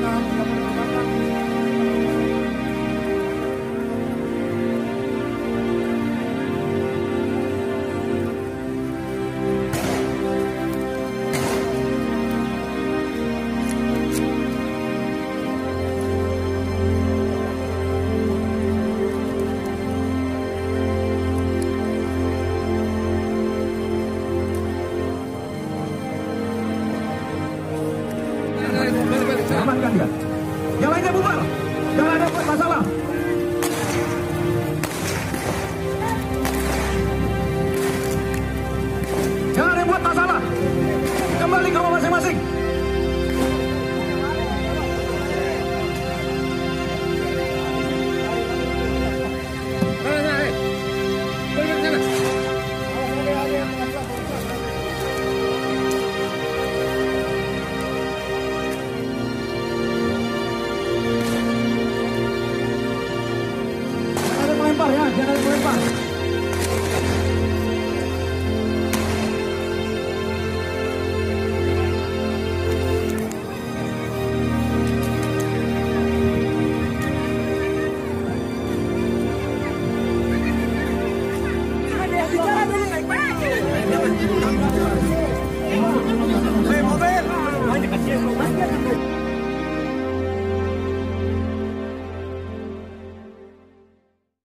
Welcome. Amankan dia. Yang lainnya bubar. Jangan ada masalah. 了一两天，他不放。